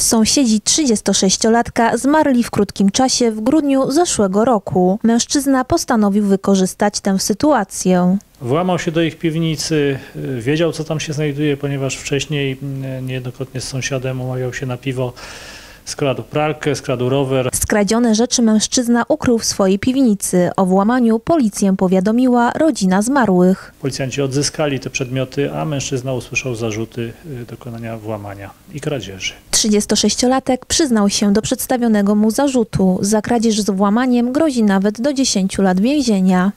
Sąsiedzi 36-latka zmarli w krótkim czasie w grudniu zeszłego roku. Mężczyzna postanowił wykorzystać tę sytuację. Włamał się do ich piwnicy, y, wiedział co tam się znajduje, ponieważ wcześniej y, niejednokrotnie z sąsiadem umawiał się na piwo. Skradł pralkę, skradł rower. Skradzione rzeczy mężczyzna ukrył w swojej piwnicy. O włamaniu policję powiadomiła rodzina zmarłych. Policjanci odzyskali te przedmioty, a mężczyzna usłyszał zarzuty y, dokonania włamania i kradzieży. 36-latek przyznał się do przedstawionego mu zarzutu. Za kradzież z włamaniem grozi nawet do 10 lat więzienia.